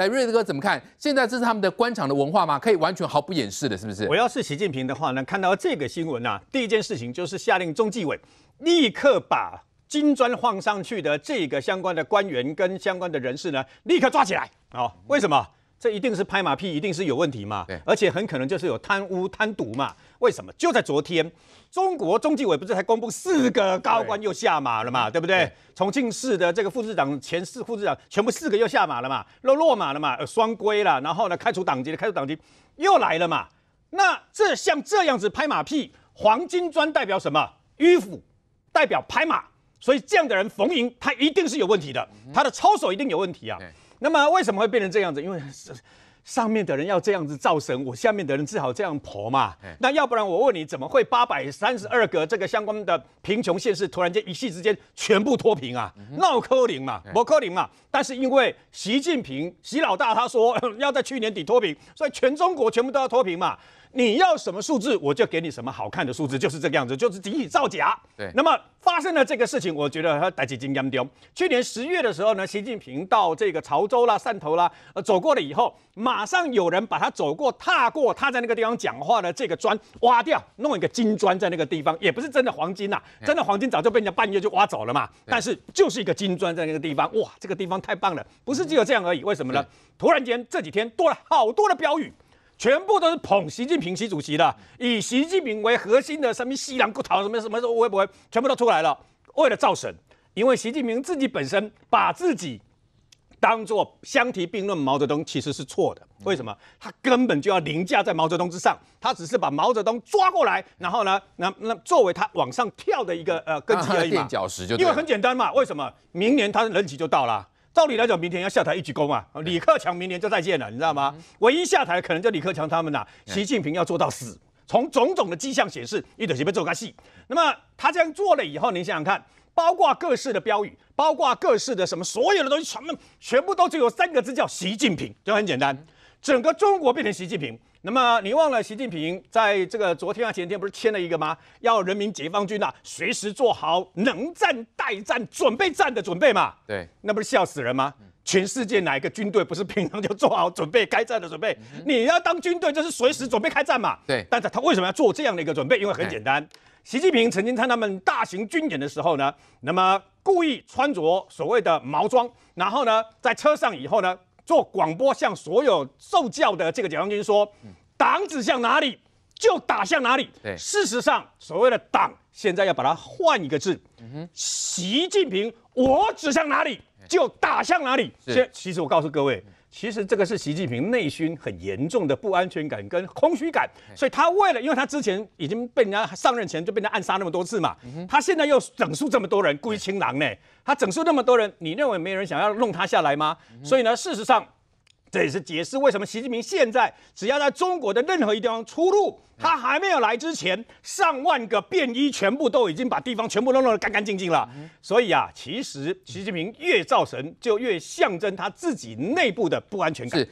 来，瑞德哥怎么看？现在这是他们的官场的文化吗？可以完全毫不掩饰的，是不是？我要是习近平的话呢，看到这个新闻啊，第一件事情就是下令中纪委立刻把金砖放上去的这个相关的官员跟相关的人士呢，立刻抓起来哦。为什么？这一定是拍马屁，一定是有问题嘛？对，而且很可能就是有贪污贪渎嘛？为什么？就在昨天，中国中纪委不是才公布四个高官又下马了嘛？对不对？重庆市的这个副市长、前市副市长全部四个又下马了嘛？落落马了嘛？呃双规了，然后呢，开除党籍的，开除党籍又来了嘛？那这像这样子拍马屁，黄金砖代表什么？迂腐，代表拍马，所以这样的人逢迎他一定是有问题的，他的操守一定有问题啊。那么为什么会变成这样子？因为上面的人要这样子造神，我下面的人只好这样婆嘛。那要不然我问你，怎么会八百三十二个这个相关的贫穷县市突然间一夕之间全部脱贫啊？闹科林嘛，不科林嘛。但是因为习近平习老大他说要在去年底脱贫，所以全中国全部都要脱贫嘛。你要什么数字，我就给你什么好看的数字，就是这个样子，就是集体造假。对。那么发生了这个事情，我觉得他逮起金刚丢。去年十月的时候呢，习近平到这个潮州啦、汕头啦，呃，走过了以后，马上有人把他走过、踏过他在那个地方讲话的这个砖挖掉，弄一个金砖在那个地方，也不是真的黄金呐，真的黄金早就被人家半夜就挖走了嘛。但是就是一个金砖在那个地方，哇，这个地方太棒了，不是只有这样而已。为什么呢？突然间这几天多了好多的标语。全部都是捧习近平习主席的，以习近平为核心的什么西凉骨头什么什么会不会全部都出来了？为了造神，因为习近平自己本身把自己当做相提并论毛泽东，其实是错的。为什么？他根本就要凌驾在毛泽东之上，他只是把毛泽东抓过来，然后呢，那那作为他往上跳的一个呃根基而已嘛。垫脚石就因为很简单嘛，为什么？明年他的任期就到了。照理来讲，明天要下台一鞠躬啊！李克强明年就再见了，你知道吗？唯一下台可能就李克强他们呐。习近平要做到死，从种种的迹象显示，一等席被做个戏。那么他这样做了以后，您想想看，包括各式的标语，包括各式的什么，所有的东西全部全部都只有三个字，叫习近平，就很简单。整个中国变成习近平。那么你忘了习近平在这个昨天啊前天不是签了一个吗？要人民解放军啊随时做好能战待战、准备战的准备嘛？对，那不是笑死人吗？全世界哪一个军队不是平常就做好准备开战的准备？你要当军队就是随时准备开战嘛？对。但是他为什么要做这样的一个准备？因为很简单，习近平曾经看他们大型军演的时候呢，那么故意穿着所谓的毛装，然后呢在车上以后呢。做广播向所有受教的这个解放军说，党指向哪里就打向哪里。对，事实上所谓的党现在要把它换一个字，习近平我指向哪里就打向哪里。是，其实我告诉各位，其实这个是习近平内心很严重的不安全感跟空虚感，所以他为了，因为他之前已经被人家上任前就被人家暗杀那么多次嘛，他现在又整肃这么多人，故意清狼呢。他整肃那么多人，你认为没人想要弄他下来吗？所以呢，事实上，这也是解释为什么习近平现在只要在中国的任何一地方出入，他还没有来之前，上万个便衣全部都已经把地方全部都弄得干干净净了。所以啊，其实习近平越造神，就越象征他自己内部的不安全感。